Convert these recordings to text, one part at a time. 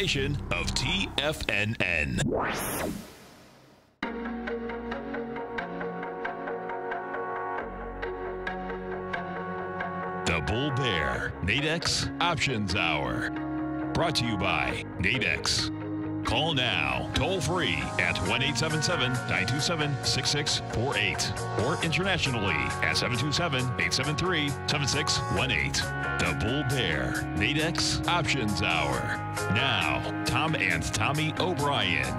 of TFNN. The Bull Bear Nadex Options Hour. Brought to you by Nadex. Call now, toll free at 1 877 927 6648 or internationally at 727 873 7618. The Bull Bear Nadex Options Hour. Now, Tom and Tommy O'Brien.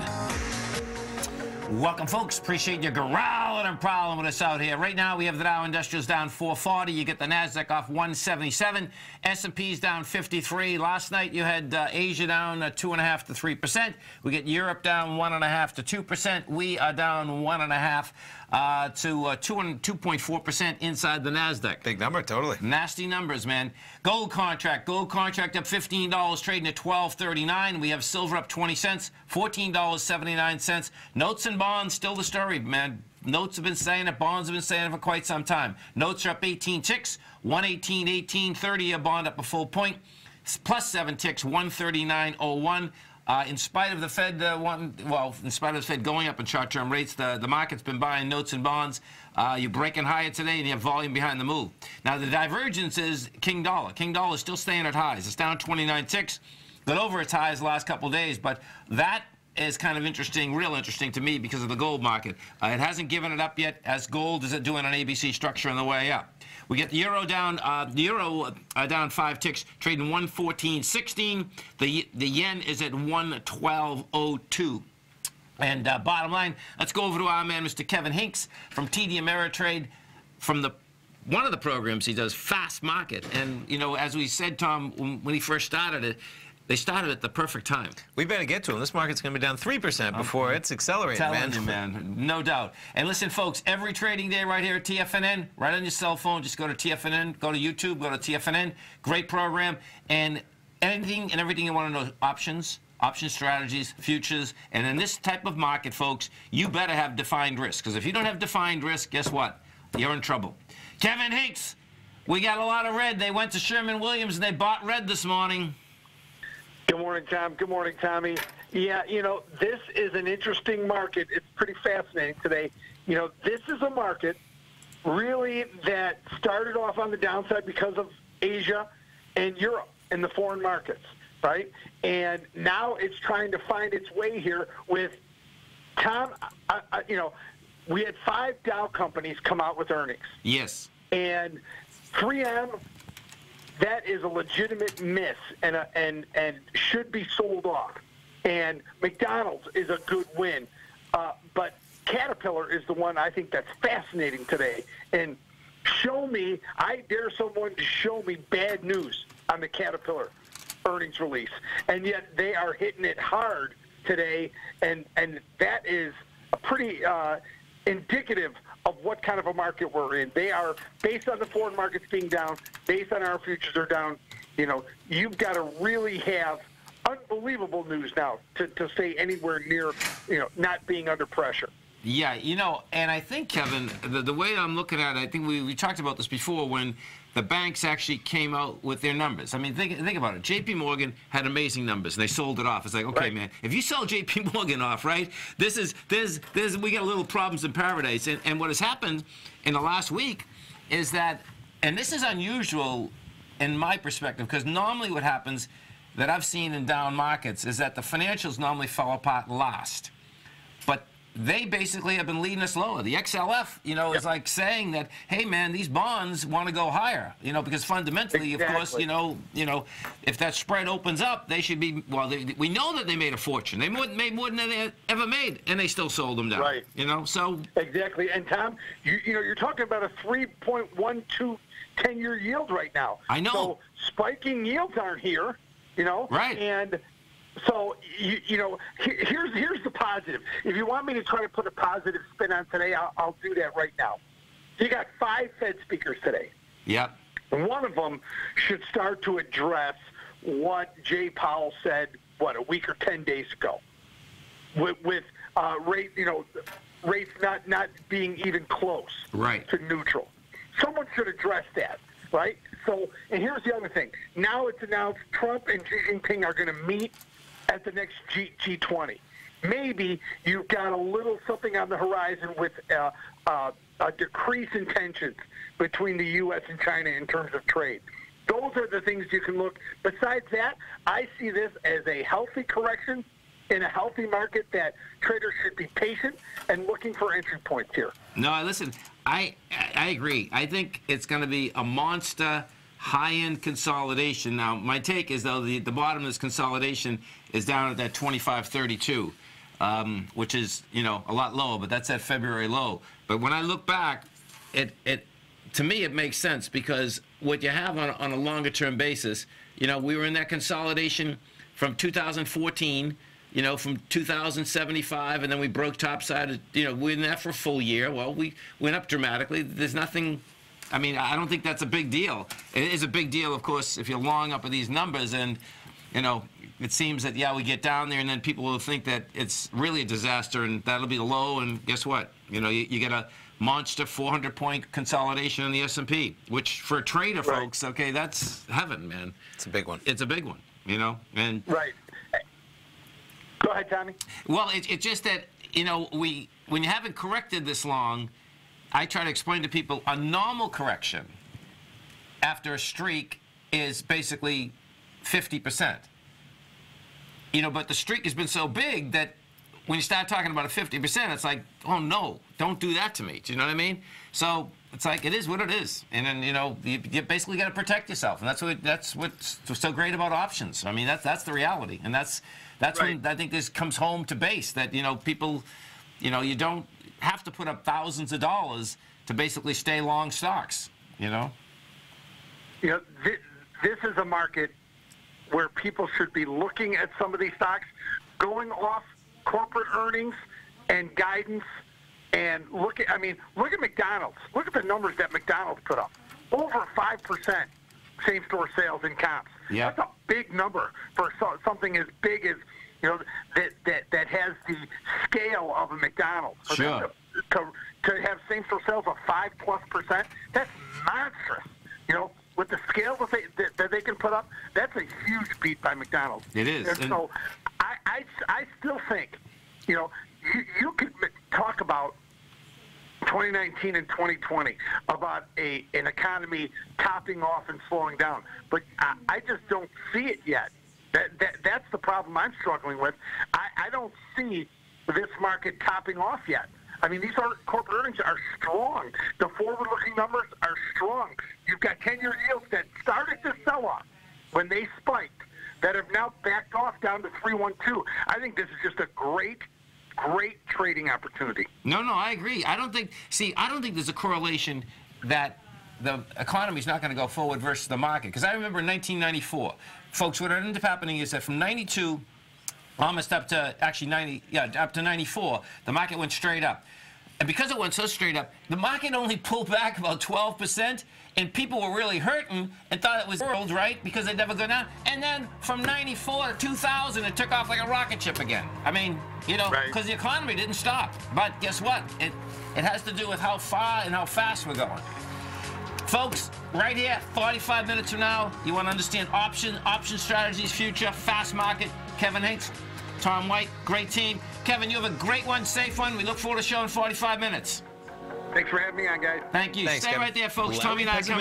Welcome, folks. Appreciate your growling and prowling with us out here. Right now, we have the Dow Industrials down 440. You get the Nasdaq off 177. S&P's down 53. Last night, you had uh, Asia down uh, two and a half to three percent. We get Europe down one and a half to two percent. We are down one and a half uh, to uh, 2.4% inside the NASDAQ. Big number, totally. Nasty numbers, man. Gold contract. Gold contract up $15, trading at 12.39. We have silver up 20 cents, $14.79. Notes and bonds, still the story, man. Notes have been saying it, bonds have been saying it for quite some time. Notes are up 18 ticks, 118, 18, 30 a bond up a full point, plus 7 ticks, 139.01. Uh, in spite of the Fed, uh, well, in spite of the Fed going up in short-term rates, the, the market's been buying notes and bonds. Uh, you're breaking higher today, and you have volume behind the move. Now, the divergence is King Dollar. King Dollar is still staying at highs. It's down 29 ticks. Got over its highs last couple days, but that is kind of interesting, real interesting to me because of the gold market. Uh, it hasn't given it up yet, as gold is it doing an ABC structure on the way up. We get the euro down, uh, the euro uh, down five ticks, trading 114.16. The the yen is at 112.02. And uh, bottom line, let's go over to our man, Mr. Kevin Hincks from TD Ameritrade, from the one of the programs he does, Fast Market. And you know, as we said, Tom, when, when he first started it. They started at the perfect time. We better get to them. This market's going to be down 3% before it's accelerating, telling man. you, man. No doubt. And listen, folks, every trading day right here at TFNN, right on your cell phone, just go to TFNN, go to YouTube, go to TFNN. Great program. And anything and everything you want to know, options, option strategies, futures. And in this type of market, folks, you better have defined risk. Because if you don't have defined risk, guess what? You're in trouble. Kevin Hincks, we got a lot of red. They went to Sherman Williams and they bought red this morning. Good morning, Tom. Good morning, Tommy. Yeah, you know, this is an interesting market. It's pretty fascinating today. You know, this is a market really that started off on the downside because of Asia and Europe and the foreign markets, right? And now it's trying to find its way here with Tom. I, I, you know, we had five Dow companies come out with earnings. Yes. And 3M that is a legitimate miss and a, and and should be sold off. And McDonald's is a good win, uh, but Caterpillar is the one I think that's fascinating today. And show me, I dare someone to show me bad news on the Caterpillar earnings release, and yet they are hitting it hard today, and and that is a pretty uh, indicative of what kind of a market we're in. They are based on the foreign markets being down, based on our futures are down. You know, you've got to really have unbelievable news now to, to stay anywhere near, you know, not being under pressure. Yeah, you know, and I think, Kevin, the, the way I'm looking at it, I think we, we talked about this before when the banks actually came out with their numbers. I mean, think, think about it. J.P. Morgan had amazing numbers, and they sold it off. It's like, okay, Right. man, if you sell J.P. Morgan off, right? This is there's there's we got little problems in paradise, and, and what has happened in the last week is that, and this is unusual in my perspective, because normally what happens that I've seen in down markets is that the financials normally fall apart last they basically have been leading us lower. The XLF, you know, is like saying that, hey, man, these bonds want to go higher, you know, because fundamentally, of course, you know, you know, if that spread opens up, they should be. Well, they, we know that they made a fortune. They more, made more than they ever made, and they still sold them down. Right. You know, so Exactly. And Tom, you, you know, you're talking about a 3.12 10-year yield right now. I know. So spiking yields aren't here, you know. Right. And so you, you know, here's here's the positive. If you want me to try to put a positive spin on today, I'll, I'll do that right now. You got five Fed speakers today. yep. One of them should start to address what Jay Powell said, what, a week or 10 days ago, with, with uh, rate, you know, rates not, not being even close Right. to neutral. Someone should address that, right? So, and here's the other thing. Now it's announced Trump and Xi Jinping are going to meet at the next G, G20. Maybe you've got a little something on the horizon with uh, uh, a decrease in tensions between the U.S. and China in terms of trade. Those are the things you can look. Besides that, I see this as a healthy correction in a healthy market that traders should be patient and looking for entry points here. No, listen, I I agree. I think it's going to be a monster high-end consolidation. Now, my take is though the the bottom of this consolidation is down at that 25.32, um, which is you know a lot lower, but that's that February low. But when I look back, it it to me it makes sense because what you have on on a longer-term basis, you know, we were in that consolidation from 2014 you know, from 2075, and then we broke topside. You know, we are in that for a full year. Well, we went up dramatically. There's nothing. I mean, I don't think that's a big deal. It is a big deal, of course, if you're long up with these numbers, and you know, it seems that yeah, we get down there, and then people will think that it's really a disaster, and that'll be the low. And guess what? You know, you, you get a monster 400 point consolidation in the S&P, which for a trader, right. folks, okay, that's heaven, man. It's a big one. It's a big one. You know, and right. Go ahead, Tommy. Well, it's just that you know we when you haven't corrected this long, I try to explain to people a normal correction after a streak is basically 50%. You know, but the streak has been so big that when you start talking about a 50%, it's like, oh no, don't do that to me. Do you know what I mean? So it's like it is what it is, and then you know you, you basically got to protect yourself, and that's what that's what's so great about options. I mean, that's that's the reality, and that's that's right. when I think this comes home to base that you know people, you know, you don't have to put up thousands of dollars to basically stay long stocks. You know. You know, this, this is a market where people should be looking at some of these stocks, going off corporate earnings and guidance, and look at. I mean, look at McDonald's. Look at the numbers that McDonald's put up. Over five percent same-store sales in comps. Yep. That's a big number for so, something as big as you know that that that has the scale of a McDonald's. Sure. To, to, to have same-store sales of five plus percent, that's monstrous. You know, with the scale that they that, that they can put up, that's a huge beat by McDonald's. It is. And, and so, I, I I still think, you know, you, you could talk about 2019 and 2020 about a an economy topping off and slowing down, but I, I just don't see it yet. That, that that's the problem I'm struggling with. I, I don't see this market topping off yet. I mean, these are, corporate earnings are strong. The forward-looking numbers are strong. You've got 10-year yields that started to sell off when they spiked, that have now backed off down to 312. I think this is just a great great trading opportunity. No, no, I agree. I don't think. See, I don't think there's a correlation that the economy is not going to go forward versus the market. Because I remember in 1994, folks, what ended up happening is that from 92 um, almost up to actually 90, yeah, up to 94, the market went straight up. And because it went so straight up, the market only pulled back about 12%, and people were really hurting and thought it was world, right? Because they'd never go down. And then from 94 to 2000, it took off like a rocket ship again. I mean, you know, because right. the economy didn't stop. But guess what? It, it has to do with how far and how fast we're going. Folks, right here, 45 minutes from now, you want to understand option, option strategies, future, fast market. Kevin Hincks, Tom White, great team. Kevin, you have a great one, safe one. We look forward to showing 45 minutes. Thanks for having me on, guys. Thank you. Thanks, Stay Kevin. right there, folks. Tommy and I coming.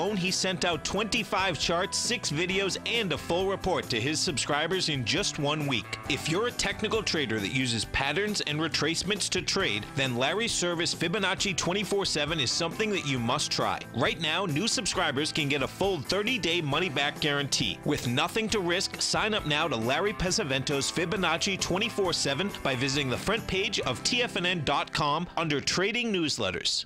alone, he sent out 25 charts, 6 videos, and a full report to his subscribers in just one week. If you're a technical trader that uses patterns and retracements to trade, then Larry's service Fibonacci 24-7 is something that you must try. Right now, new subscribers can get a full 30-day money-back guarantee. With nothing to risk, sign up now to Larry Pesavento's Fibonacci 24-7 by visiting the front page of TFNN.com under Trading Newsletters.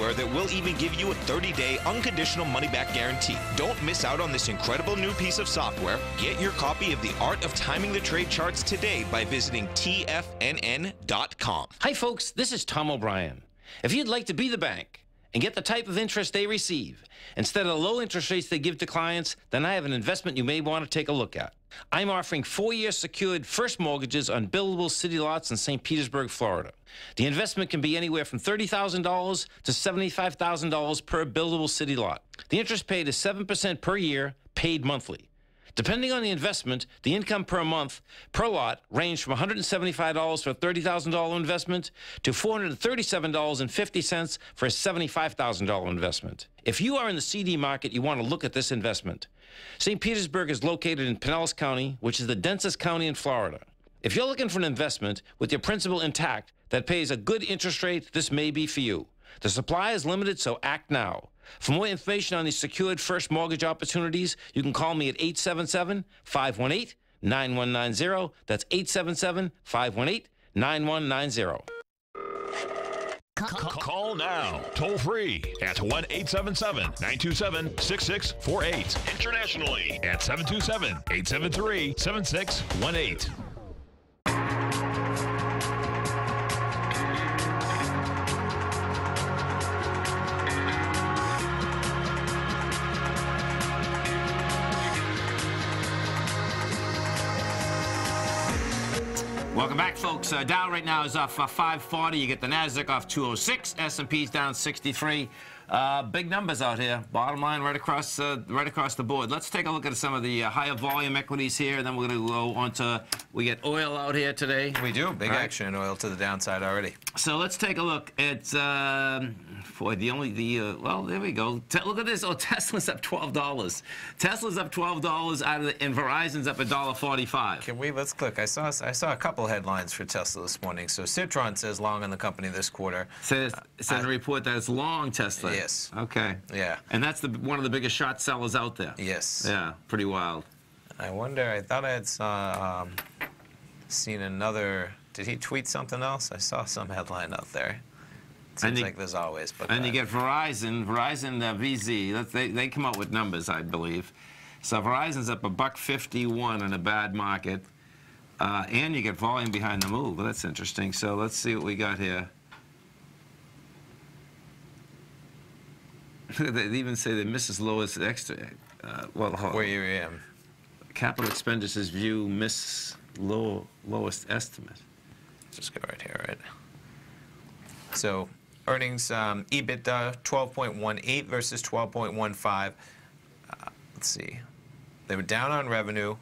that will even give you a 30-day unconditional money-back guarantee. Don't miss out on this incredible new piece of software. Get your copy of The Art of Timing the Trade charts today by visiting tfnn.com. Hi, folks. This is Tom O'Brien. If you'd like to be the bank and get the type of interest they receive instead of the low interest rates they give to clients, then I have an investment you may want to take a look at. I'm offering four year secured first mortgages on buildable city lots in St. Petersburg, Florida. The investment can be anywhere from $30,000 to $75,000 per buildable city lot. The interest paid is 7% per year, paid monthly. Depending on the investment, the income per month per lot ranged from $175 for a $30,000 investment to $437.50 for a $75,000 investment. If you are in the CD market, you want to look at this investment. St. Petersburg is located in Pinellas County, which is the densest county in Florida. If you're looking for an investment with your principal intact that pays a good interest rate, this may be for you. The supply is limited, so act now. For more information on these secured first mortgage opportunities, you can call me at 877 518 9190. That's 877 518 9190. Call now, toll free at 1 877 927 6648. Internationally at 727 873 7618. Welcome back, folks. Uh, Dow right now is off uh, 540. You get the Nasdaq off 206. S&P's down 63. Uh, big numbers out here. Bottom line, right across, uh, right across the board. Let's take a look at some of the uh, higher volume equities here. And then we're going to go on to. We get oil out here today. We do. Big Right. action in oil to the downside already. So let's take a look at. Um, boy, the only the uh, well, there we go. Te- look at this. Oh, Tesla's up twelve dollars. Tesla's up twelve dollars out of the, and Verizon's up a dollar forty-five. Can we let's click? I saw I saw a couple headlines for Tesla this morning. So Citron says long on the company this quarter. Says says in a report that it's long Tesla. Yes. Okay. Yeah. And that's the one of the biggest short sellers out there. Yes. Yeah. Pretty wild. I wonder. I thought I had saw, um, seen another. Did he tweet something else? I saw some headline out there. Seems And you- like there's always. But And uh, you get Verizon, Verizon uh, VZ. They they come out with numbers, I believe. So Verizon's up a buck fifty-one in a bad market, uh, and you get volume behind the move. Well, that's interesting. So let's see what we got here. they even say they miss as low as extra. Uh, well, where you am. capital expenditures view miss low lowest estimate. Let's Just go right here, right? So earnings, um, EBITDA 12.18 versus 12.15. Uh, let's see. They were down on revenue.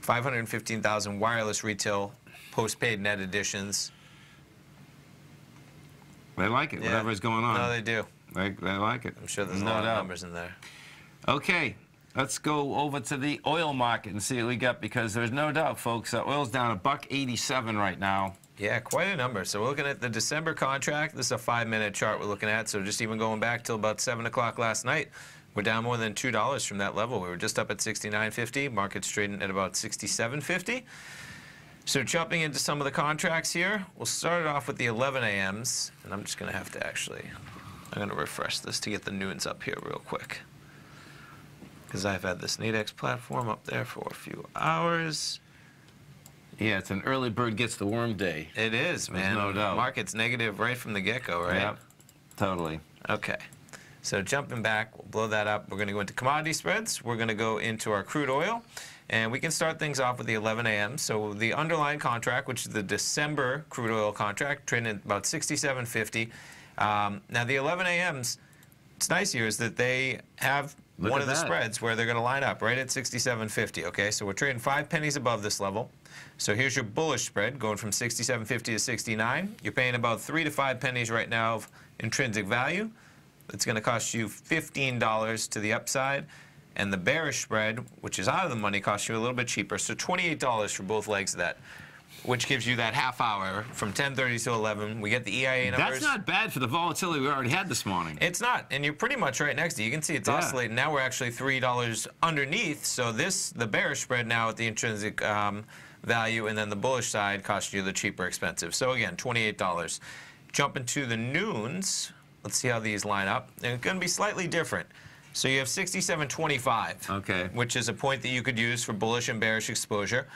515,000 wireless retail postpaid net additions. They like it. Yeah. Whatever is going on. No, they do. they, they like it. I'm sure there's a no lot doubt. of numbers in there. Okay, let's go over to the oil market and see what we got because there's no doubt, folks, that oil's down a buck 87 right now. Yeah, quite a number. So we're looking at the December contract. This is a five-minute chart we're looking at. So just even going back till about 7 o'clock last night, we're down more than $2 from that level. We were just up at 69.50. Market's trading at about 67.50. So jumping into some of the contracts here, we'll start it off with the 11 a.m.s. And I'm just going to have to actually, I'm going to refresh this to get the noons up here real quick. Because I've had this Nadex platform up there for a few hours. Yeah, it's an early bird gets the worm day. It is, man. no doubt. Market's negative right from the get-go, right? Yep, totally. Okay. So jumping back, we'll blow that up. We're going to go into commodity spreads. We're going to go into our crude oil. And we can start things off with the 11 a.m. So the underlying contract, which is the December crude oil contract, trading at about 67.50. Um, now the 11 a.m.s, what's nice here is that they have Look one of the spreads where they're going to line up right at 67.50. Okay, so we're trading five pennies above this level. So here's your bullish spread going from 67.50 to 69. You're paying about three to five pennies right now of intrinsic value. It's going to cost you $15 to the upside. And the bearish spread, which is out of the money, costs you a little bit cheaper. So $28 for both legs of that, which gives you that half hour from 10:30 to 11. We get the EIA numbers. That's not bad for the volatility we already had this morning. It's not, and you're pretty much right next to it. You can see it's Yeah. oscillating. Now we're actually three dollars underneath. So this, the bearish spread now at the intrinsic um, value, and then the bullish side costs you the cheaper, expensive. So again, twenty-eight dollars. Jumping to the noons. Let's see how these line up. They're going to be slightly different. So you have 67.25, Okay. which is a point that you could use for bullish and bearish exposure.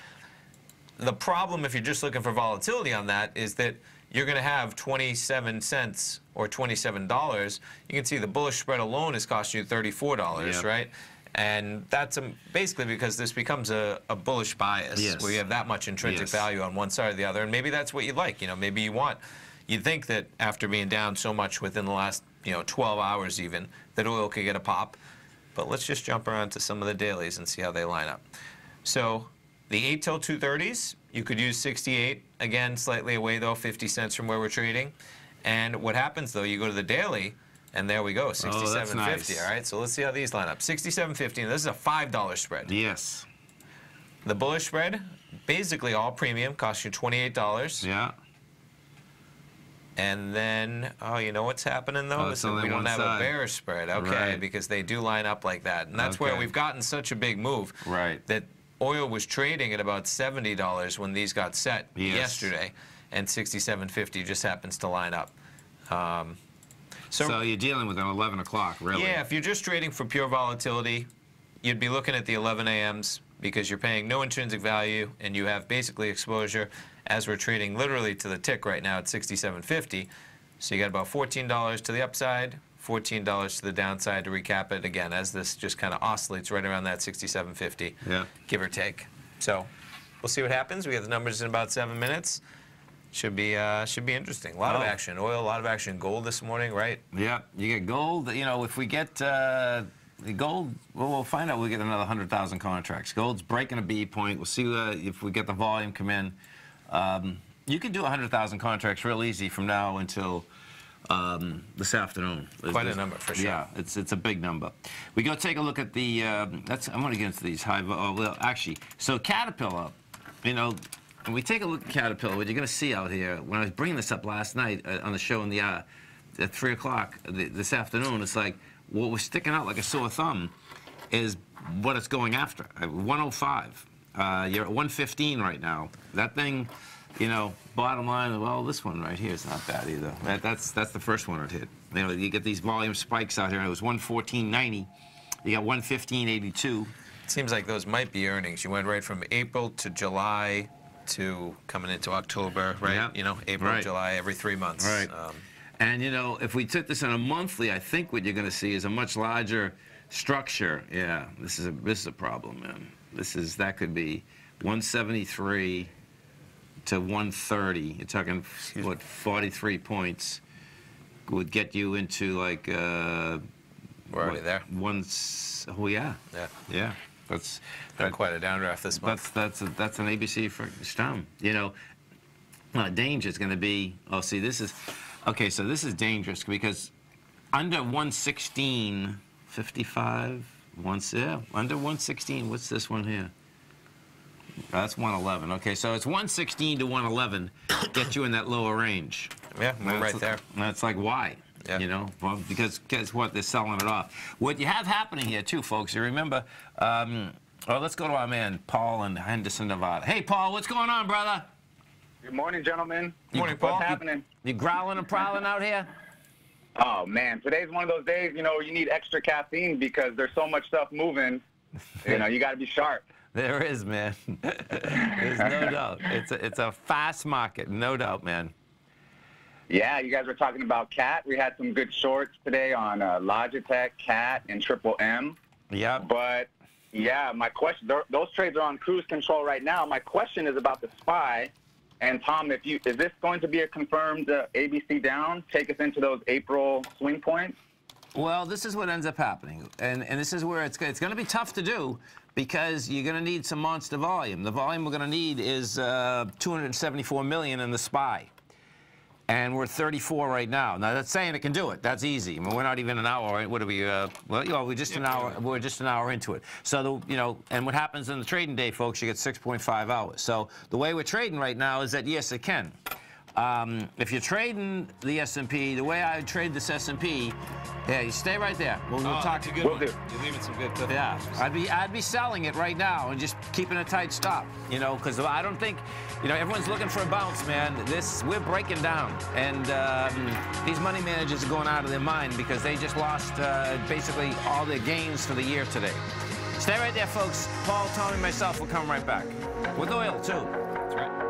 The problem, if you're just looking for volatility on that, is that you're going to have 27 cents or $27. You can see the bullish spread alone is costing you $34, Yep. right? And that's um, basically because this becomes a, a bullish bias Yes. where you have that much intrinsic Yes. value on one side or the other. And maybe that's what you like. You know, maybe you want, you'd think that after being down so much within the last, you know, 12 hours even, that oil could get a pop. But let's just jump around to some of the dailies and see how they line up. So the 8 till 230s, you could use 68. Again, slightly away though, 50 cents from where we're trading. And what happens though, you go to the daily, and there we go, 67.50. nice. All right, so let's see how these line up. 67.50, and this is a $5 spread. Yes. The bullish spread, basically all premium, costs you $28. Yeah. And then, oh, you know what's happening though? Oh, Is it's that only we don't have side. a bearish spread. Okay, Right. because they do line up like that. And that's where we've gotten such a big move. Right. That oil was trading at about $70 when these got set Yes. yesterday, and 67.50 just happens to line up. Um, so, So you're dealing with an 11 o'clock, really. yeah, if you're just trading for pure volatility, you'd be looking at the 11 a.m.s because you're paying no intrinsic value and you have basically exposure as we're trading literally to the tick right now at 67.50. So you got about $14 to the upside, $14 to the downside to recap it again as this just kind of oscillates right around that 67.50, Yeah. give or take. So we'll see what happens. We have the numbers in about seven minutes. Should be uh, should be interesting. A lot of Oh. action. Oil, a lot of action. Gold this morning, right? Yeah, you get gold. You know, if we get uh, the gold, well, we'll find out. We'll get another hundred thousand contracts. Gold's breaking a B point. We'll see uh, if we get the volume come in. Um, you can do hundred thousand contracts real easy from now until um, this afternoon. Quite a number, for sure. Yeah, it's it's a big number. We go take a look at the. Um, that's I'm going to get into these high. Oh, well, actually, so Caterpillar, you know. When we take a look at Caterpillar, what you're going to see out here, when I was bringing this up last night uh, on the show in the uh, at 3 o'clock th- this afternoon, it's like what was sticking out like a sore thumb is what it's going after. Uh, 105. Uh, you're at 115 right now. That thing, you know, bottom line, well, this one right here is not bad either. That, that's that's the first one it hit. You know, you get these volume spikes out here. It was 114.90. You got 115.82. It seems like those might be earnings. You went right from April to July to coming into October, right? Yeah. You know, April, Right. July, every three months. Right. Um, And you know, if we took this on a monthly, I think what you're going to see is a much larger structure. Yeah, this is a this is a problem, man. This is that could be 173 to 130. You're talking what 43 points would get you into like uh, we're already what, there. One, oh yeah, Yeah. yeah. That's quite a downdraft this month. that's that's a, that's an ABC for Stone. You know, uh, danger is going to be. Oh, see, this is okay. So this is dangerous because under 116, 55, once yeah, under 116. What's this one here? That's 111. Okay, so it's 116 to 111 get you in that lower range. yeah, we're right there. That's like why. Yeah. You know, well, because guess what? They're selling it off. What you have happening here too, folks. You remember? Um, well, let's go to our man Paul in Henderson, Nevada. Hey, Paul, what's going on, brother? Good morning, gentlemen. Good morning, Paul. What's Paul. happening? You growling and prowling out here? Oh man, today's one of those days. You know, you need extra caffeine because there's so much stuff moving. You know, you got to be sharp. There is, man. There's no doubt. It's a, it's a fast market, no doubt, man. Yeah, you guys were talking about Cat. We had some good shorts today on uh, Logitech, Cat, and Triple M. Yeah. But yeah, my question those trades are on cruise control right now. My question is about the Spy. And Tom, if you is this going to be a confirmed uh, ABC down? Take us into those April swing points. Well, this is what ends up happening, and and this is where it's it's going to be tough to do because you're going to need some monster volume. The volume we're going to need is uh, 274 million in the SPY. And we're 34 right now. Now that's saying it can do it. That's easy. I mean, we're not even an hour. What are we? Uh, well, you know, we're just an hour. We're just an hour into it. So the, you know, and what happens in the trading day, folks? You get 6.5 hours. So the way we're trading right now is that yes, it can. Um, if you're trading the S&P, the way I trade this S&P, yeah, you stay right there. We'll, we'll Oh, talk. that's a good Will one. do. You're leaving some good cliff Yeah. I'd be I'd be selling it right now and just keeping a tight stop, you know, because I don't think, you know, everyone's looking for a bounce, man. This we're breaking down, and um, these money managers are going out of their mind because they just lost uh, basically all their gains for the year today. Stay right there, folks. Paul, Tommy, myself will come right back with oil too. That's right.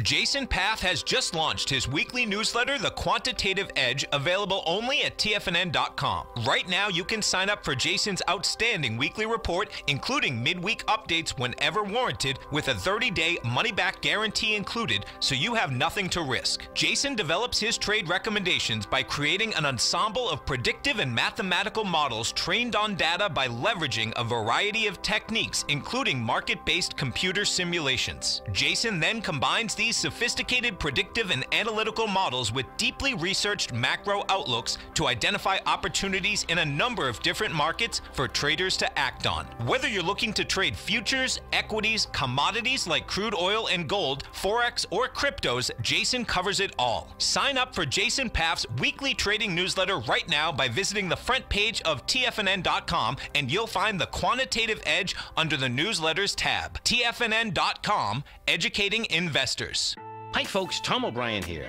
Jason Path has just launched his weekly newsletter, The Quantitative Edge, available only at TFNN.com. Right now, you can sign up for Jason's outstanding weekly report, including midweek updates whenever warranted, with a 30 day money back guarantee included, so you have nothing to risk. Jason develops his trade recommendations by creating an ensemble of predictive and mathematical models trained on data by leveraging a variety of techniques, including market based computer simulations. Jason then combines these sophisticated predictive and analytical models with deeply researched macro outlooks to identify opportunities in a number of different markets for traders to act on. Whether you're looking to trade futures, equities, commodities like crude oil and gold, forex, or cryptos, Jason covers it all. Sign up for Jason Paff's weekly trading newsletter right now by visiting the front page of TFNN.com and you'll find the quantitative edge under the newsletters tab. TFNN.com, educating investors. Hi, folks. Tom O'Brien here.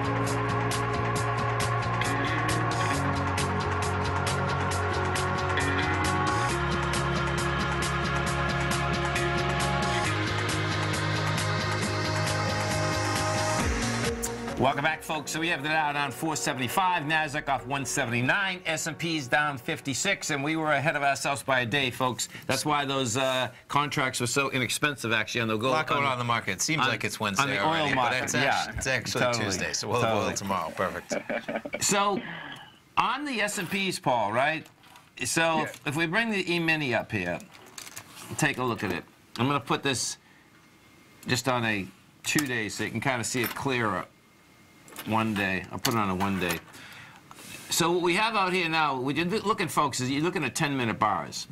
Welcome back, folks. So we have the Dow down 475, Nasdaq off 179, S&P's down 56, and we were ahead of ourselves by a day, folks. That's why those uh, contracts were so inexpensive, actually, on the A gold. lot going on in the market. It seems on- like it's on Wednesday the oil already, market, but it's, yeah, actually, it's actually totally, Tuesday, so we'll have oil totally. tomorrow. Perfect. So, on the S&Ps, Paul, right? So, if, if we bring the E-mini up here, take a look at it. I'm going to put this just on a two day so you can kind of see it clearer. One day. I'll put it on a one day. So what we have out here now, what you're looking, folks, is you're looking at 10-minute bars.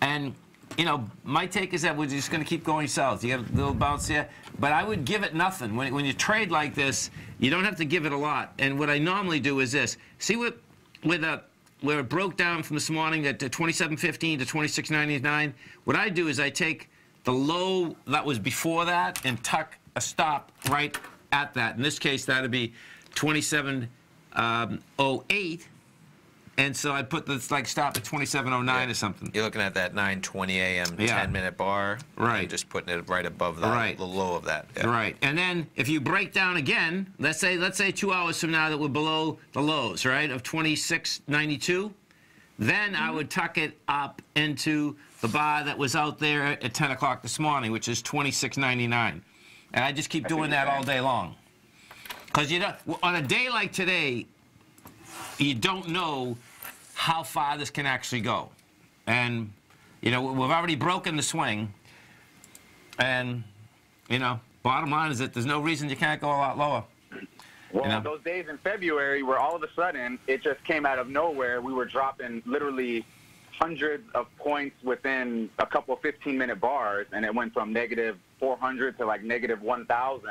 And you know, my take is that we're just going to keep going south. You got a little bounce there, but I would give it nothing. When, when you trade like this, you don't have to give it a lot. And what I normally do is this: see what where it broke down from this morning at 27.15 to 26.99. What I do is I take the low that was before that and tuck a stop right at that. In this case, that would be 27.08. Um, and so I'd put this like stop at 2709 yeah. or something. You're looking at that 9:20 a.m. Yeah. 10 minute bar. Right. just putting it right above that, right. the low of that. Yeah. Right. And then if you break down again, let's say let's say two hours from now that we're below the lows, right, of 2692, then mm-hmm. I would tuck it up into the bar that was out there at 10 o'clock this morning, which is 2699. And I just keep doing that all day long. Because you know, on a day like today, you don't know how far this can actually go. And, you know, we've already broken the swing. And, you know, bottom line is that there's no reason you can't go a lot lower. Well, you know? those days in February where all of a sudden it just came out of nowhere, we were dropping literally hundreds of points within a couple of 15-minute bars, and it went from negative 400 to like negative 1,000.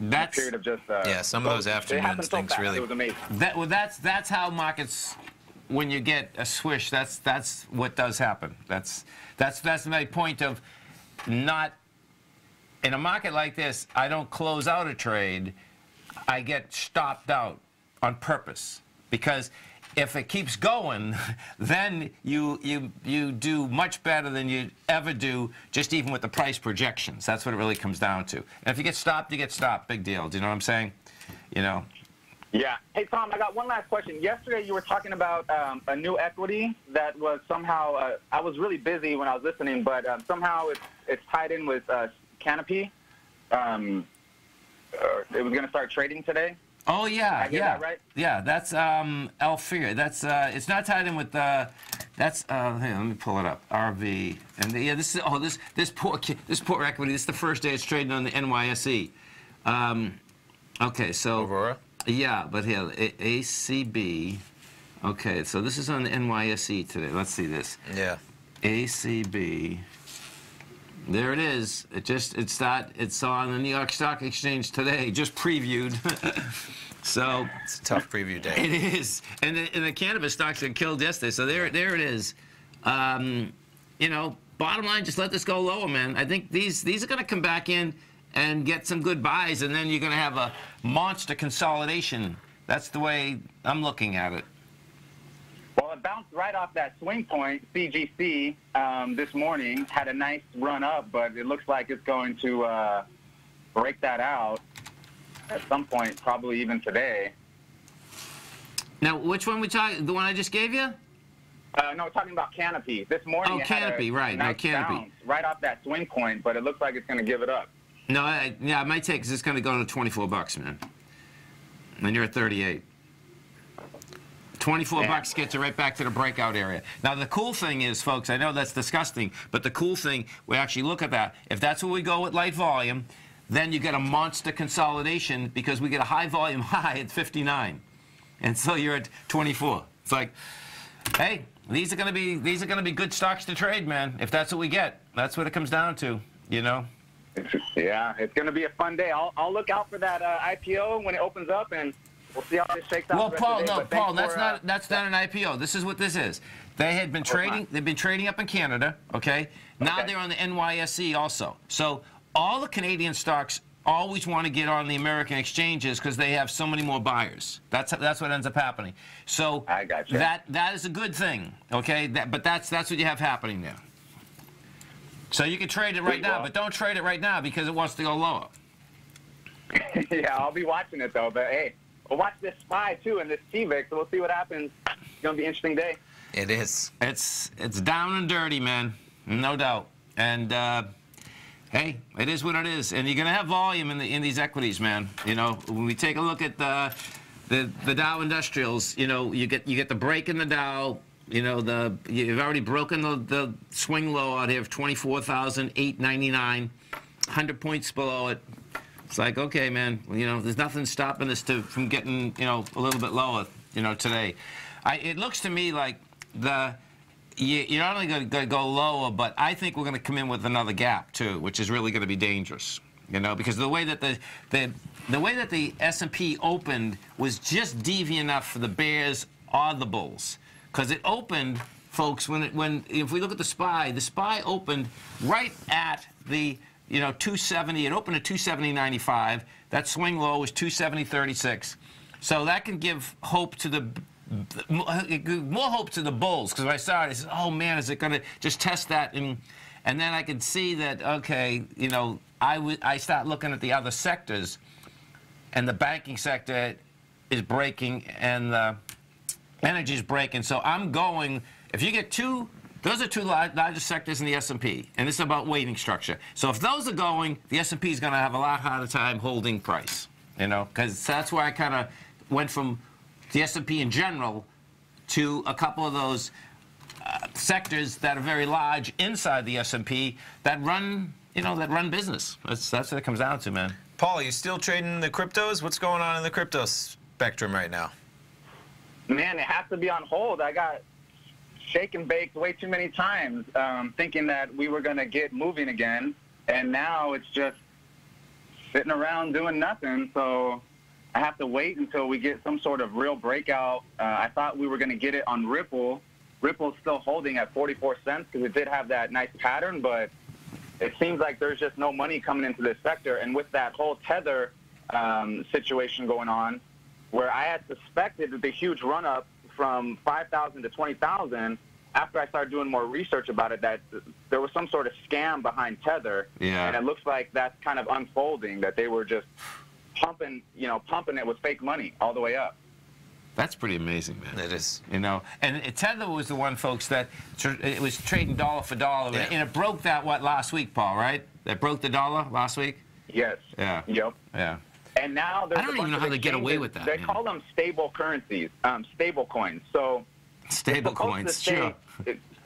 That's period of just uh, yeah. Some of those afternoons so things fast. really. It was amazing. That, well, that's that's how markets when you get a swish, that's that's what does happen. That's that's that's my point of not in a market like this. I don't close out a trade. I get stopped out on purpose because if it keeps going, then you you you do much better than you ever do, just even with the price projections. That's what it really comes down to. And if you get stopped, you get stopped. Big deal. Do you know what I'm saying? You know. Yeah. Hey, Tom, I got one last question. Yesterday, you were talking about um, a new equity that was somehow, uh, I was really busy when I was listening, but um, somehow it's, it's tied in with uh, Canopy. Um, uh, it was going to start trading today. Oh yeah, yeah, that right? Yeah, that's um, Aphria. That's uh, it's not tied in with uh, that's uh, hey, let me pull it up. RV and the, yeah, this is oh this this poor this poor equity. This is the first day it's trading on the NYSE. Um, okay, so Aurora. Yeah, but here, A ACB. Okay, so this is on the NYSE today. Let's see this. Yeah. ACB. There it is. It just it's that it's on the New York Stock Exchange today. Just previewed. so it's a tough preview day. It is, and the, and the cannabis stocks got killed yesterday. So there there it is. Um, you know, bottom line, just let this go lower, man. I think these these are going to come back in and get some good buys, and then you're going to have a monster consolidation. That's the way I'm looking at it. It bounced right off that swing point. CGC um, this morning had a nice run up, but it looks like it's going to uh, break that out at some point, probably even today. Now, which one we talking? The one I just gave you? Uh, no, we're talking about Canopy. This morning, oh, Canopy, right? Nice no, Canopy, right off that swing point, but it looks like it's going to give it up. No, I, yeah, my take is it's going to go to 24 bucks, man. And you're at 38. 24 yeah. bucks gets you right back to the breakout area. Now, the cool thing is, folks, I know that's disgusting, but the cool thing, we actually look at that. If that's where we go with light volume, then you get a monster consolidation because we get a high volume high at 59. And so you're at 24. It's like, hey, these are going to be these are going to be good stocks to trade, man. If that's what we get, that's what it comes down to, you know. yeah, it's going to be a fun day. I'll, I'll look out for that uh, IPO when it opens up, and we'll see how this shakes out. Well, Paul, no, Paul, that's for, not uh, that's not an IPO. This is what this is. They had been trading. They've been trading up in Canada. Okay. Now okay. they're on the NYSE also. So all the Canadian stocks always want to get on the American exchanges because they have so many more buyers. That's that's what ends up happening. So I got you. that that is a good thing. Okay. That, but that's that's what you have happening there. So you can trade it right now, but don't trade it right now because it wants to go lower. yeah, I'll be watching it though. But hey, we'll watch this SPY too and this TVIX, so we'll see what happens. It's gonna be an interesting day. It is. It's it's down and dirty, man, no doubt. And uh, hey, it is what it is. And you're gonna have volume in the in these equities, man. You know, when we take a look at the the, the Dow Industrials, you know, you get you get the break in the Dow you know, the you've already broken the, the swing low out here of 24,899, 100 points below it. It's like, okay, man, you know, there's nothing stopping us to, from getting, you know, a little bit lower, you know, today. I, it looks to me like the you, are not only going to go lower, but I think we're going to come in with another gap too, which is really going to be dangerous. You know, because the way that the the the way that the S&P opened was just deviant enough for the bears or the bulls, because it opened, folks. When it when if we look at the spy, the spy opened right at the you know 270. It opened at 270.95. That swing low was 270.36. So that can give hope to the more hope to the Bulls because when I saw it, I said, "Oh man, is it going to just test that?" And and then I could see that okay, you know, I I start looking at the other sectors, and the banking sector is breaking, and the energy is breaking. So I'm going. If you get two. Those are two largest sectors in the S&P, and this is about weighting structure. So if those are going, the S&P is going to have a lot harder time holding price, you know, because that's where I kind of went from the S&P in general to a couple of those uh, sectors that are very large inside the S&P that run, you know, that run business. That's that's what it comes down to, man. Paul, are you still trading the cryptos? What's going on in the crypto spectrum right now? Man, it has to be on hold. I got shaken baked way too many times, um, thinking that we were going to get moving again, and now it's just sitting around doing nothing. So I have to wait until we get some sort of real breakout. Uh, I thought we were going to get it on Ripple. Ripple's still holding at 44 cents because it did have that nice pattern, but it seems like there's just no money coming into this sector. And with that whole tether um, situation going on, where I had suspected that the huge run up from 5,000 to 20,000, after I started doing more research about it, that there was some sort of scam behind Tether. Yeah. And it looks like that's kind of unfolding, that they were just pumping, you know, pumping it with fake money all the way up. That's pretty amazing, man. It is. You know, and Tether was the one, folks, that it was trading dollar for dollar, yeah. and it broke that what last week, Paul? Right? That broke the dollar last week. Yes. Yeah. Yep. Yeah. And now there's I don't even know how they get away with that. They man. call them stable currencies, um, stable coins. So stable coins, sure.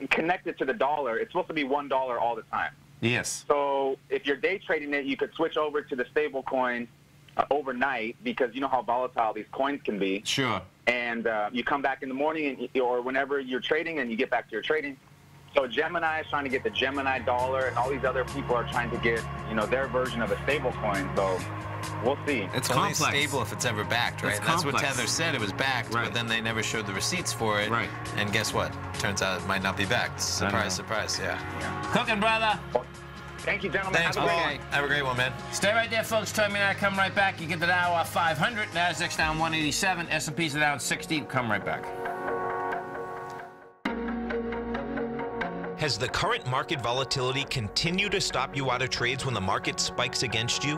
Connected to the dollar, it's supposed to be one dollar all the time. Yes. So if you're day trading it, you could switch over to the stable coin uh, overnight because you know how volatile these coins can be. Sure. And uh, you come back in the morning and, or whenever you're trading and you get back to your trading. So Gemini is trying to get the Gemini dollar, and all these other people are trying to get you know their version of a stable coin. So we'll see. It's, it's only stable if it's ever backed, right? That's what Tether said. It was backed, right. but then they never showed the receipts for it. Right. And guess what? Turns out it might not be backed. Surprise, surprise. Yeah. yeah. Cooking, brother. Thank you, gentlemen. Thanks, Have a Paul. great Have a great one, man. Stay right there, folks. Tell me I come right back. You get the Dow off 500. Nasdaq's down 187. S&P's are down 60. Come right back. Has the current market volatility continued to stop you out of trades when the market spikes against you?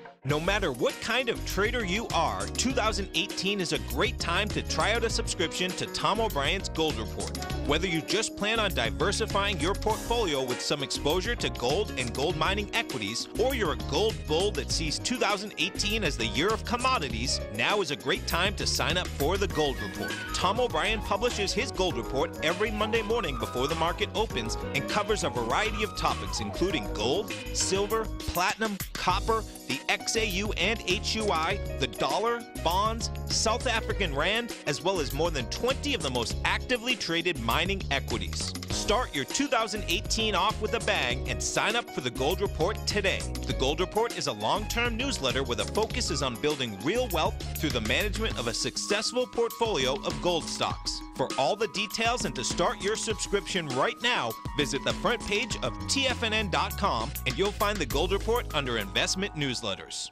No matter what kind of trader you are, 2018 is a great time to try out a subscription to Tom O'Brien's Gold Report. Whether you just plan on diversifying your portfolio with some exposure to gold and gold mining equities, or you're a gold bull that sees 2018 as the year of commodities, now is a great time to sign up for the Gold Report. Tom O'Brien publishes his Gold Report every Monday morning before the market opens and covers a variety of topics including gold, silver, platinum, copper, the XAU and HUI, the dollar, bonds, South African Rand, as well as more than 20 of the most actively traded mining equities. Start your 2018 off with a bang and sign up for the Gold Report today. The Gold Report is a long term newsletter where the focus is on building real wealth through the management of a successful portfolio of gold stocks. For all the details and to start your subscription right now, visit the front page of TFNN.com and you'll find the Gold Report under Investment Newsletters.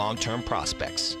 long-term prospects.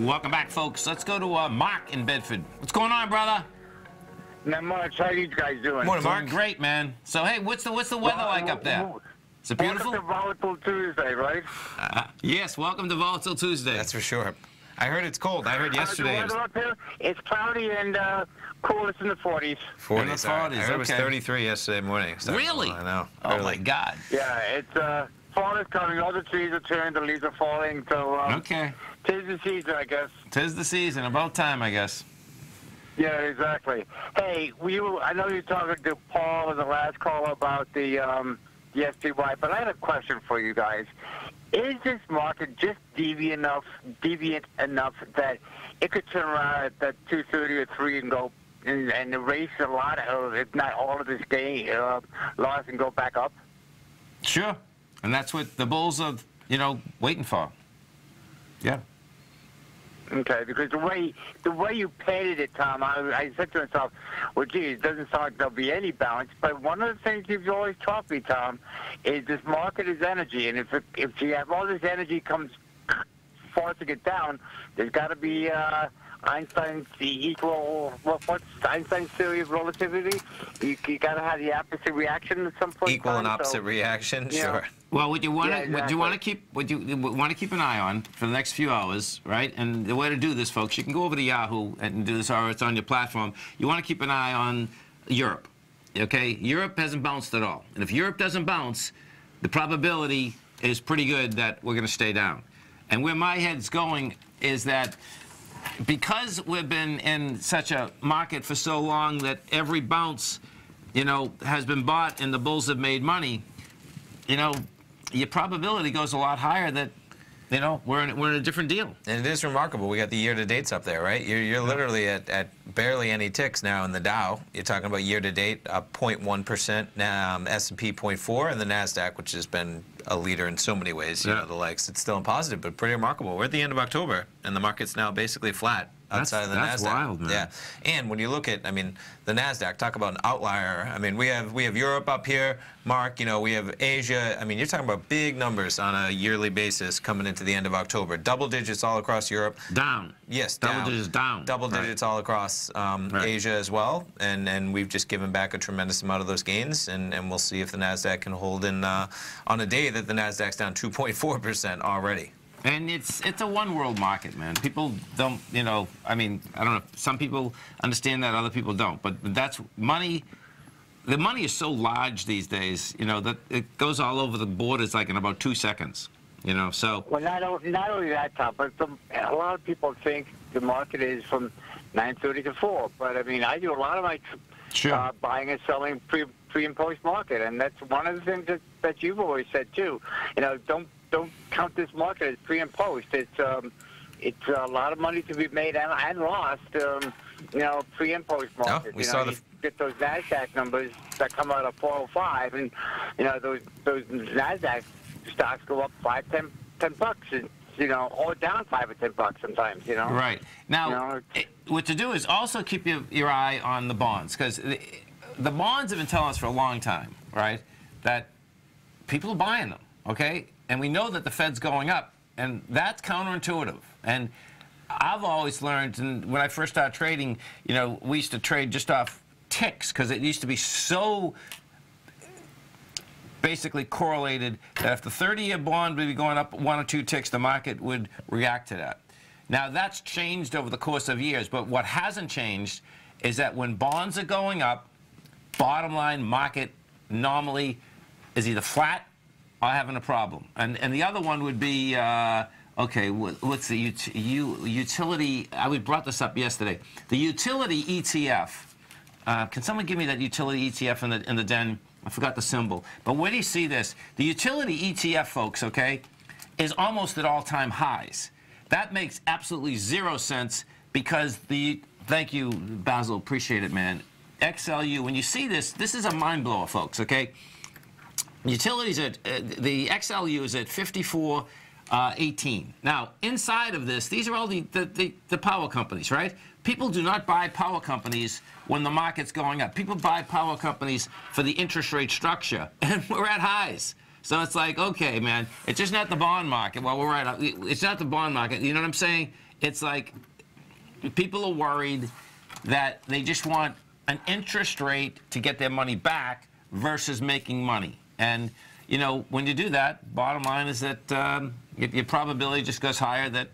Welcome back, folks. Let's go to uh, Mark in Bedford. What's going on, brother? Not much. How you guys doing? Morning, Mark. Doing great, man. So, hey, what's the what's the weather like up there? there? Is it beautiful? Welcome to Volatile Tuesday, right? Uh, yes, welcome to Volatile Tuesday. That's for sure. I heard it's cold. I heard yesterday. How's the weather up here? It's cloudy and uh, cool. It's in the 40s. 40s. In the 40s, I heard it was 33 yesterday morning. So, Really? I know. Oh Early. my God. Yeah, it's uh, fall is coming. All the trees are turning. The leaves are falling. So um, Okay. Tis the season, I guess. Tis the season. About time, I guess. Yeah, exactly. Hey, we were, I know you're talking to Paul in the last call about the um, the SPY, but I had a question for you guys. Is this market just deviant enough, deviant enough that it could turn around at that 230 or 3 and go and, and erase a lot of, if not all of this gain, uh, loss and go back up? Sure. And that's what the Bulls are, you know, waiting for. Yeah. Okay, because the way the way you painted it, Tom, I, I said to myself, "Well, gee, it doesn't sound like there'll be any balance." But one of the things you've always taught me, Tom, is this market is energy, and if it, if you have all this energy comes forcing it down, there's got to be uh, Einstein's the equal. What, what's Einstein's theory of relativity? You, you got to have the opposite reaction at some point. in Equal and opposite so- reaction. Yeah. Sure. Well, would you want to Yeah, what you want to exactly. keep what you want to keep an eye on for the next few hours, right? And the way to do this, folks, you can go over to Yahoo and do this, or it's on your platform. You want to keep an eye on Europe. Okay, Europe hasn't bounced at all, and if Europe doesn't bounce, the probability is pretty good that we're going to stay down. And where my head's going is that because we've been in such a market for so long that every bounce, you know, has been bought and the bulls have made money, you know, your probability goes a lot higher that, you know, we're in, we're in a different deal. And it is remarkable. We got the year-to-dates up there, right? You're, you're literally at, at barely any ticks now in the Dow. You're talking about year-to-date up 0.1%, um, S&P 0.4, and the Nasdaq, which has been a leader in so many ways. You Yeah. know, the likes. It's still in positive, but pretty remarkable. We're at the end of October, and the market's now basically flat That's- outside of the that's Nasdaq. wild, man. Yeah. And when you look at, I mean, the Nasdaq. Talk about an outlier. I mean, we have we have Europe up here, Mark. You know, we have Asia. I mean, you're talking about big numbers on a yearly basis coming into the end of October. Double digits all across Europe. Down. Yes, Double down. digits down. Double Right. digits all across um, Right. Asia as well, and and we've just given back a tremendous amount of those gains, and, and we'll see if the Nasdaq can hold in uh, on a day that the Nasdaq's down 2.4 percent already. And it's it's a one world market, man. People don't, you know, I mean, I don't know. Some people understand that, other people don't. But that's money. The money is so large these days, you know, that it goes all over the borders like in about two seconds. You know, so Well, not, o- not only that, Tom, but the, a lot of people think the market is from 9.30 to 4. But, I mean, I do a lot of my Sure. uh, buying and selling pre, pre and post market, and that's one of the things that, that you've always said, too. You know, don't don't count this market as pre and post. It's um, it's a lot of money to be made and, and lost, um, you know, pre and post market. we you saw know, the- you get those NASDAQ numbers that come out of 405, and, you know, those, those NASDAQ stocks go up five, ten, ten bucks. And you know, or down five or ten bucks sometimes, you know. Right now, You know, it- what to do is also keep your, your eye on the bonds because the, the bonds have been telling us for a long time, right, that people are buying them, okay, and we know that the Fed's going up, and that's counterintuitive. And I've always learned, and when I first started trading, you know, we used to trade just off ticks because it used to be so basically correlated that if the 30-year bond would be going up one or two ticks, the market would react to that. Now, that's changed over the course of years, but what hasn't changed is that when bonds are going up, bottom line market normally is either flat or having a problem. And, and the other one would be, uh, okay, what- what's the ut utility? I we brought this up yesterday. The utility ETF. Uh, can someone give me that utility ETF in the, in the den? I forgot the symbol. But where do you see this? The utility ETF, folks, okay, is almost at all-time highs. That makes absolutely zero sense because the, thank you, Basil, appreciate it, man. XLU, when you see this, this is a mind blower, folks, okay? Utilities at, uh, the XLU is at 54. Uh, 18. Now, inside of this, these are all the, the, the, the power companies, right? People do not buy power companies when the market's going up. People buy power companies for the interest rate structure, and we're at highs. So it's like, okay, man, it's just not the bond market. Well, we're right. It's not the bond market. You know what I'm saying? It's like people are worried that they just want an interest rate to get their money back versus making money. And, you know, when you do that, bottom line is that um, your, your probability just goes higher that,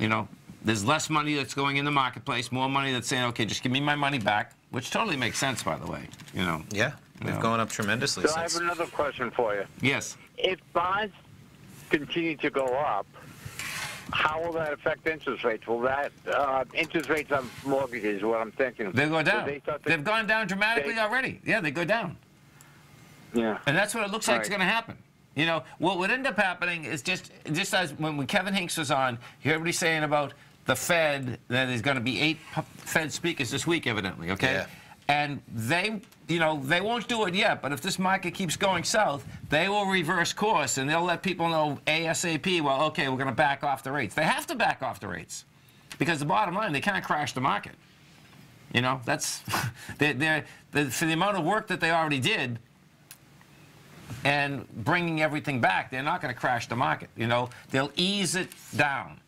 you know, there's less money that's going in the marketplace, more money that's saying, okay, just give me my money back, which totally makes sense, by the way, you know. Yeah, we've Yeah. gone up tremendously So I have another question for you. Yes. If bonds continue to go up, how will that affect interest rates? Will that uh, interest rates on mortgages? What I'm thinking. They go down. They They've gone down dramatically they- already. Yeah, they go down. Yeah. And that's what it looks like is going to happen. You know, what would end up happening is just just as when, when Kevin Hincks was on, you hear everybody saying about the Fed that there's going to be eight Fed speakers this week, evidently. Okay. Yeah. And they, you know, they won't do it yet, but if this market keeps going south, they will reverse course and they'll let people know ASAP, well, okay, we're going to back off the rates. They have to back off the rates because the bottom line, they can't crash the market. You know, that's they're, they're, they for the amount of work that they already did and bringing everything back, they're not going to crash the market. You know, they'll ease it down.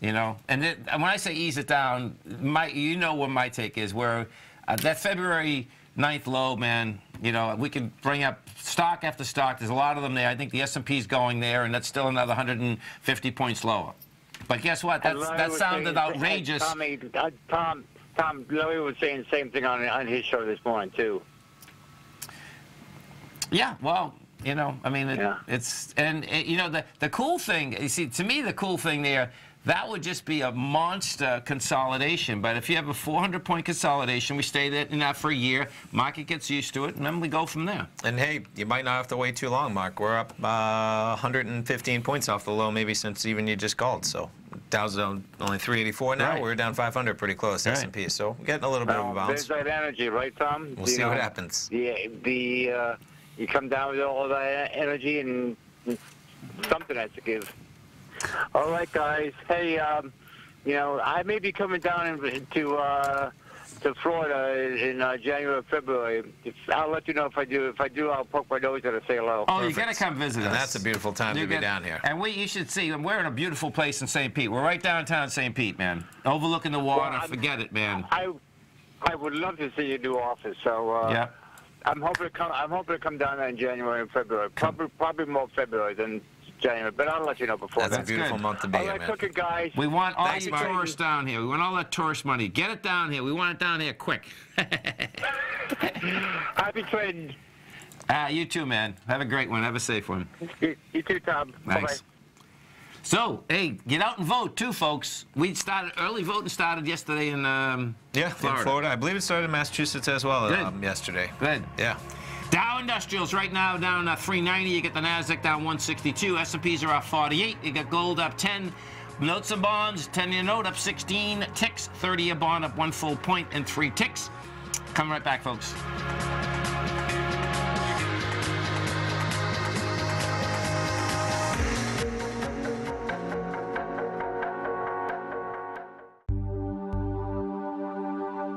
You know, and, it, and when I say ease it down, my you know what my take is. Where uh, that February 9th low, man, you know, we could bring up stock after stock. There's a lot of them there. I think the S&P is going there, and that's still another 150 points lower. But guess what? That's, that sounded saying- outrageous. Tommy, uh, Tom, Tom, Larry was saying the same thing on on his show this morning too. Yeah, well, you know, I mean, it, Yeah. it's and uh, you know the the cool thing. You see, to me, the cool thing there. That would just be a monster consolidation. But if you have a 400 point consolidation, we stay there in that for a year, market gets used to it, and then we go from there. And hey, you might not have to wait too long, Mark. We're up uh, 115 points off the low, maybe since even you just called. So Dow's down only 384 now. Right. We're down 500, pretty close. Right. S&P. So we're getting a little bit of a bounce. there's that energy, right, Tom? We'll You see know, what happens. The the uh, you come down with all that energy and something has to give. All right, guys. Hey, um, you know, I may be coming down in, to uh, to Florida in uh, January or February. If, I'll let you know if I do. If I do, I'll poke my nose in and say hello. Oh, you Perfect. gotta come visit And us. that's a beautiful time to You be down here. And we, you should see, we're in a beautiful place in St. Pete. We're right downtown St. Pete, man. Overlooking the water. I'm- Forget it, man. I I would love to see your new office. So uh, Yeah. I'm hoping to come. I'm hoping to come down there in January and February. Probably probably more February than January, but I'll let you know before That's a then. beautiful good. month to be All in, right, man. cooking guys. We want all Thanks, you Mark. tourists down here. We want all that tourist money. Get it down here. We want it down here quick. Happy trading. Ah, you too, man. Have a great one. Have a safe one. You, you too, Tom. Bye-bye. Thanks. So, hey, get out and vote too, folks. We started early voting started yesterday in um, Yeah, Florida. in Florida. I believe it started in Massachusetts as well Good. um, yesterday. Good. Yeah. Dow Industrials right now down uh, 390. You get the Nasdaq down 162. S&Ps are up 48. You got gold up 10. Notes and bonds, 10-year note up 16 ticks. 30-year bond up one full point and three ticks. Coming right back, folks.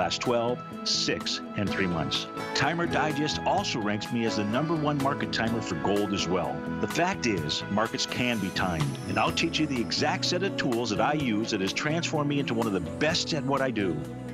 last 12, 6, and 3 months. Timer Digest also ranks me as the number one market timer for gold as well. The fact is, markets can be timed, and I'll teach you the exact set of tools that I use that has transformed me into one of the best at what I do.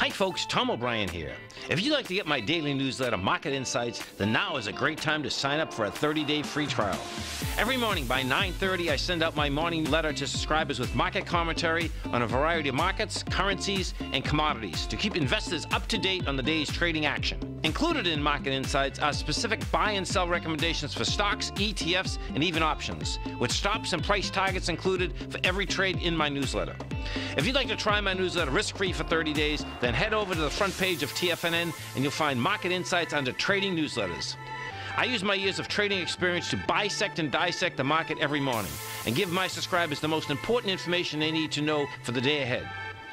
Hi, folks. Tom O'Brien here. If you'd like to get my daily newsletter, Market Insights, then now is a great time to sign up for a 30-day free trial. Every morning by 9.30, I send out my morning letter to subscribers with market commentary on a variety of markets, currencies, and commodities to keep investors up to date on the day's trading action. Included in Market Insights are specific buy and sell recommendations for stocks, ETFs, and even options, with stops and price targets included for every trade in my newsletter. If you'd like to try my newsletter risk-free for 30 days, then head over to the front page of TFNN and you'll find Market Insights under Trading Newsletters. I use my years of trading experience to bisect and dissect the market every morning and give my subscribers the most important information they need to know for the day ahead.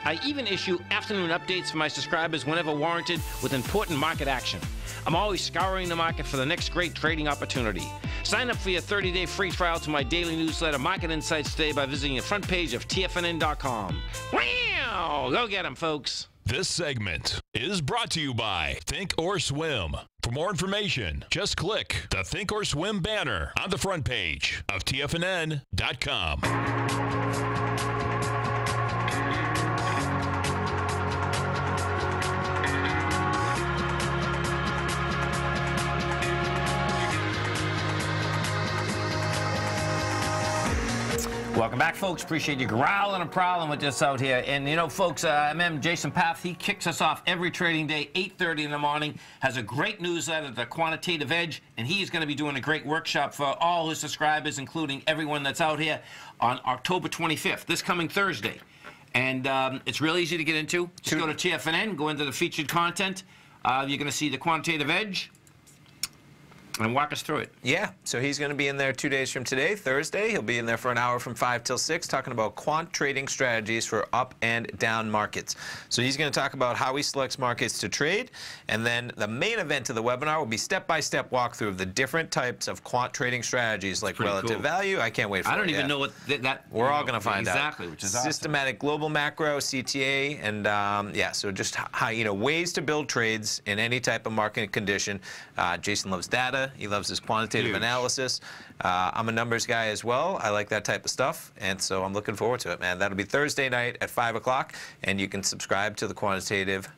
I even issue afternoon updates for my subscribers whenever warranted with important market action. I'm always scouring the market for the next great trading opportunity. Sign up for your 30-day free trial to my daily newsletter, Market Insights, today by visiting the front page of TFNN.com. Wow! Go get them, folks. This segment is brought to you by thinkorswim. For more information, just click the thinkorswim banner on the front page of TFNN.com. Welcome back, folks. Appreciate you growling and prowling with us out here. And, you know, folks, uh, MM Jason Path, he kicks us off every trading day, 8.30 in the morning, has a great newsletter, The Quantitative Edge, and he's going to be doing a great workshop for all his subscribers, including everyone that's out here, on October 25th, this coming Thursday. And um, it's real easy to get into. Just go to TFNN, go into the featured content. Uh, you're going to see The Quantitative Edge and walk us through it. Yeah, so he's going to be in there two days from today, Thursday. He'll be in there for an hour from 5 till 6 talking about quant trading strategies for up and down markets. So he's going to talk about how he selects markets to trade, and then the main event of the webinar will be step-by-step -step walkthrough of the different types of quant trading strategies like relative cool. value. I can't wait for I don't it, even yeah. know what th that... We're all going to find exactly, out. Exactly, which is awesome. Systematic global macro, CTA, and um, yeah, so just how, you know, ways to build trades in any type of market condition. Uh, Jason loves data. He loves his quantitative Huge. analysis. Uh, I'm a numbers guy as well. I like that type of stuff, and so I'm looking forward to it, man. That'll be Thursday night at 5 o'clock, and you can subscribe to the Quantitative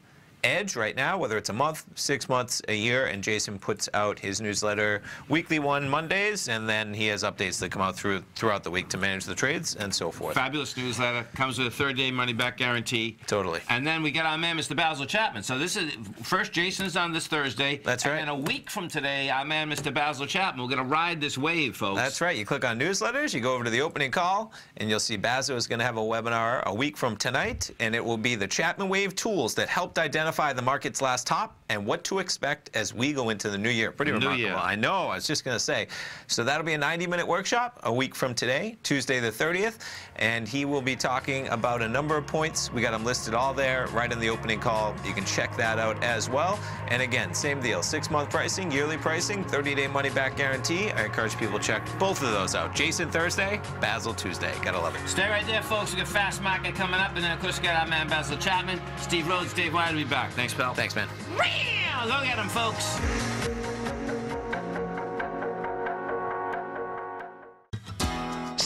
Edge right now, whether it's a month, six months, a year, and Jason puts out his newsletter weekly one Mondays, and then he has updates that come out through throughout the week to manage the trades and so forth. Fabulous newsletter. Comes with a 30-day money-back guarantee. Totally. And then we get our man, Mr. Basil Chapman. So this is first. Jason's on this Thursday. That's right. And a week from today, our man, Mr. Basil Chapman, we're going to ride this wave, folks. That's right. You click on newsletters, you go over to the opening call, and you'll see Basil is going to have a webinar a week from tonight, and it will be the Chapman Wave tools that helped identify identify the market's last top and what to expect as we go into the new year. Pretty New remarkable. year. I know. I was just going to say. So that'll be a 90-minute workshop a week from today, Tuesday the 30th, and he will be talking about a number of points. We got them listed all there right in the opening call. You can check that out as well. And again, same deal. Six-month pricing, yearly pricing, 30-day money-back guarantee. I encourage people to check both of those out. Jason Thursday, Basil Tuesday. Gotta love it. Stay right there, folks. We got Fast Market coming up, and then, of course, we got our man Basil Chapman. Steve Rhodes, Dave White will be back. Thanks, pal. Thanks, man. Go get him, folks.